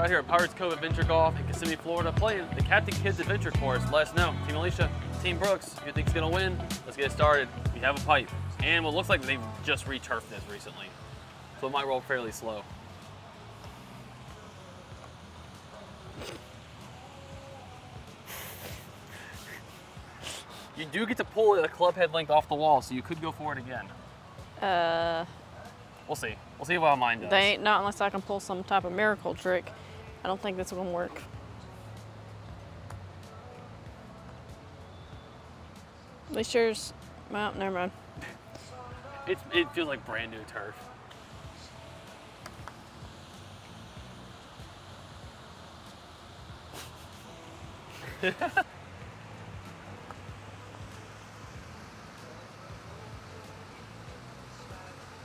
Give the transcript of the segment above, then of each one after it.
out here at Pirates Cove Adventure Golf in Kissimmee, Florida, playing the Captain Kidd's Adventure Course. Let us know. Team Elisha, Team Brooks, who you thinks gonna win? Let's get it started. We have a pipe. And what looks like they've just returfed this recently. So it might roll fairly slow. You do get to pull it a club head length off the wall, so you could go for it again. Uh, We'll see. We'll see how mine does. they ain't not unless I can pull some type of miracle trick. I don't think this is gonna work. At least yours. Well, never mind. It, it feels like brand new turf.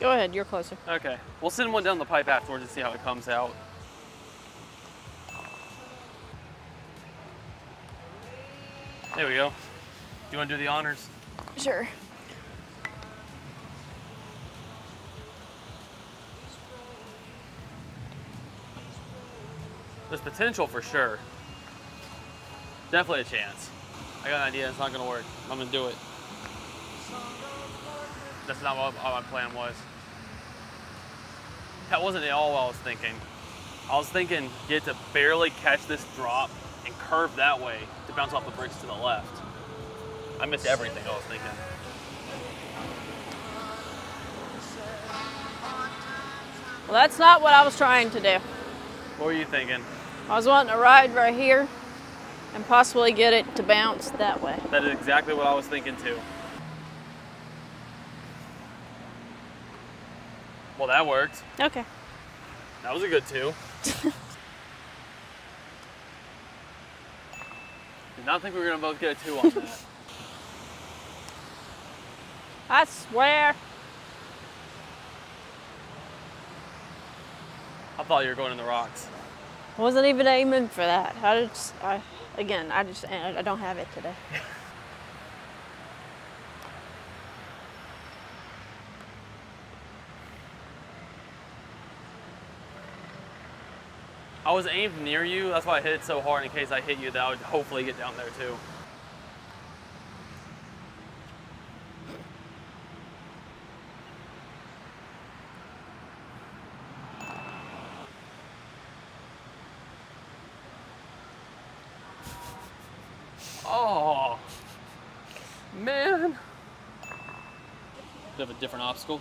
Go ahead, you're closer. Okay, we'll send one down the pipe afterwards and see how it comes out. There we go. Do you want to do the honors? Sure. There's potential for sure. Definitely a chance. I got an idea. It's not gonna work. I'm gonna do it. That's not what my plan was. That wasn't at all what I was thinking. I was thinking get to barely catch this drop and curve that way to bounce off the bricks to the left. I missed everything I was thinking. Well, that's not what I was trying to do. What were you thinking? I was wanting to ride right here and possibly get it to bounce that way. That is exactly what I was thinking too. Well, that worked. Okay. That was a good two. Did not think we were gonna both get a two on that. I swear. I thought you were going in the rocks. I wasn't even aiming for that. I just, I, again, I just, I don't have it today. I was aimed near you, that's why I hit it so hard in case I hit you that I would hopefully get down there too. Oh, man. Bit of a different obstacle.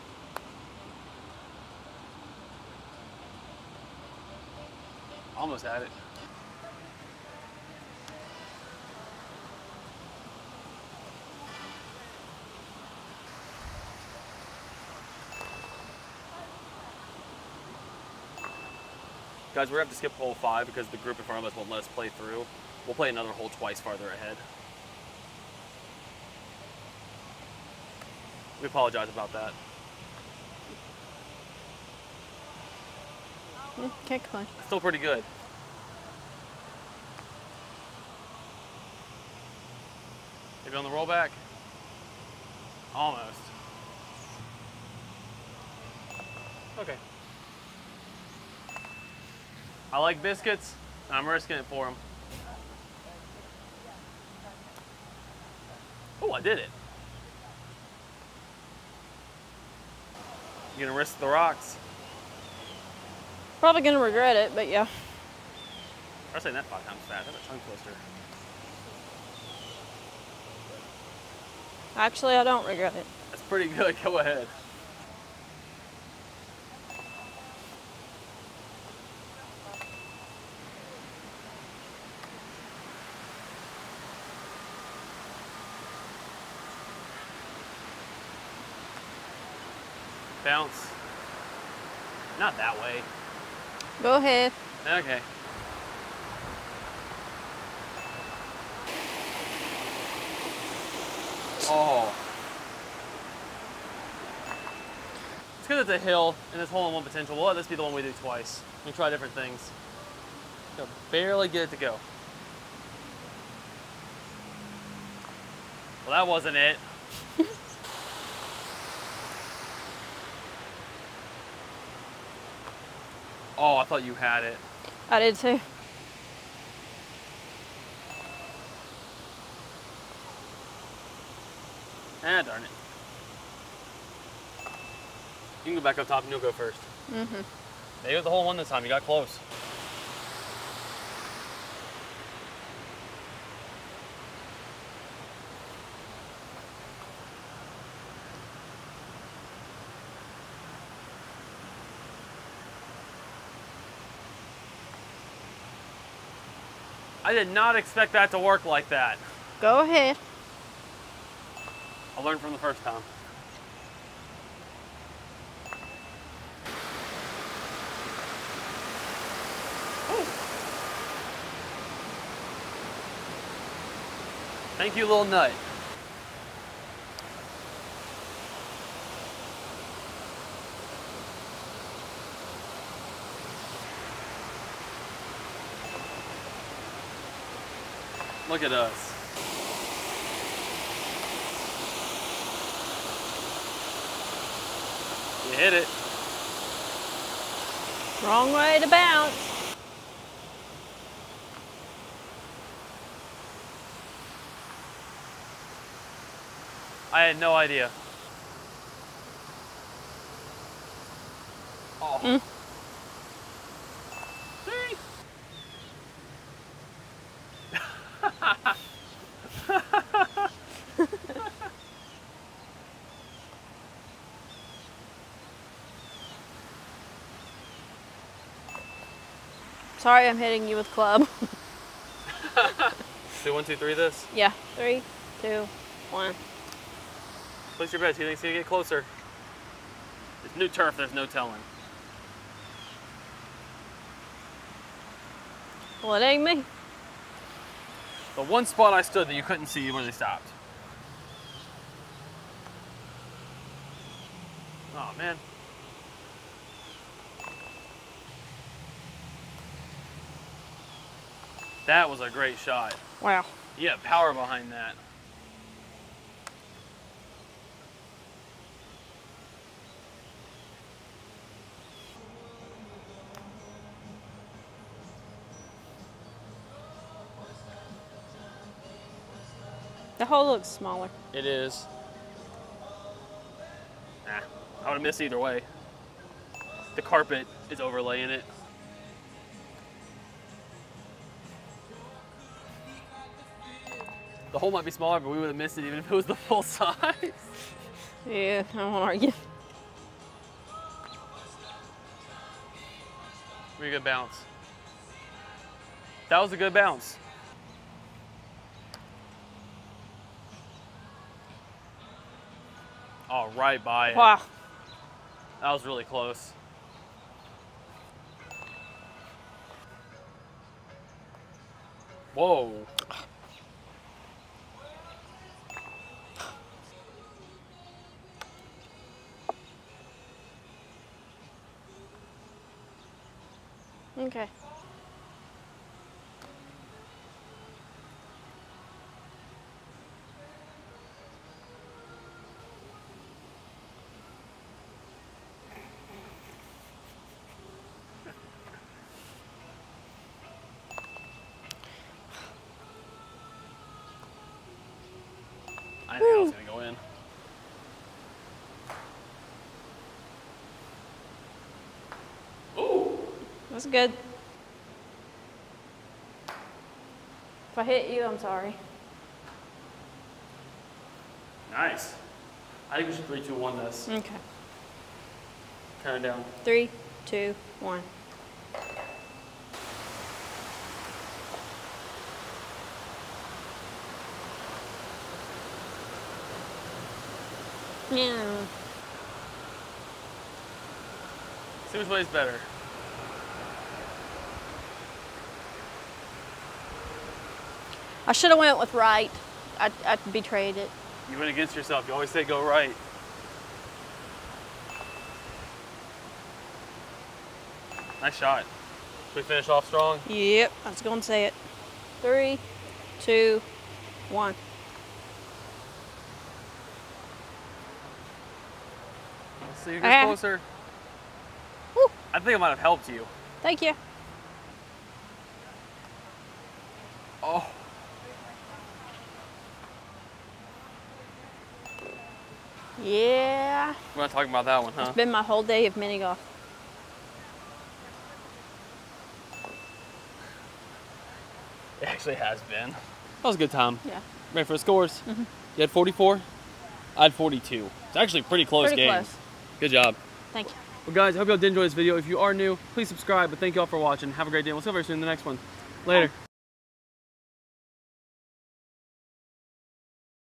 Almost had it. Guys, we're gonna have to skip hole five because the group in front of us won't let us play through. We'll play another hole twice farther ahead. We apologize about that. Can't complain. Still pretty good. Maybe on the rollback? Almost. Okay. I like biscuits, and I'm risking it for them. Oh, I did it. You gonna risk the rocks? Probably gonna regret it, but yeah. I was saying that five times fast. That's a tongue twister. Actually, I don't regret it. That's pretty good. Go ahead. Bounce. Not that way. Go ahead. Okay. Oh. It's because it's a hill and this hole in one potential. We'll let this be the one we do twice. We try different things. Gonna barely get it to go. Well, that wasn't it. Oh, I thought you had it. I did too. Ah, darn it. You can go back up top and you'll go first. Mm-hmm. They got the whole one this time. You got close. I did not expect that to work like that. Go ahead. I learned from the first time. Thank you, little nut. Look at us. You hit it. Wrong way to bounce. I had no idea. Oh. Mm. See? Sorry, I'm hitting you with club. See, one, two, three. This. yeah. Three, two, one. Place your bets. He thinks he's gonna get closer. It's new turf. There's no telling. Well, it ain't me. The one spot I stood that you couldn't see where they stopped. Oh man. That was a great shot. Wow. Yeah, power behind that. The hole looks smaller. It is. Nah, I would have missed either way. The carpet is overlaying it. The hole might be smaller, but we would have missed it even if it was the full size. Yeah, I won't argue. Pretty good bounce. That was a good bounce. All right, by it. Wow. That was really close. Whoa. Okay. I think I was gonna go in. Ooh. That's good. If I hit you, I'm sorry. Nice. I think we should three, two, one this. Okay. Turn it down. Three, two, one. Yeah. See which way is better. I should have went with right. I, I betrayed it. You went against yourself. You always say go right. Nice shot. Should we finish off strong? Yep, I was going to say it. Three, two, one. Let's see who gets ah. closer. Woo. I think I might have helped you. Thank you. Oh. Yeah, We're not talking about that one, huh? it's been my whole day of mini golf. It actually has been. That was a good time. Yeah, Ready for the scores? Mhm. You had 44. I had 42. It's actually a pretty close pretty game. close. Good job. Thank you. Well, guys, I hope y'all did enjoy this video. If you are new, please subscribe. But thank y'all for watching. Have a great day. We'll see you very soon in the next one. Later.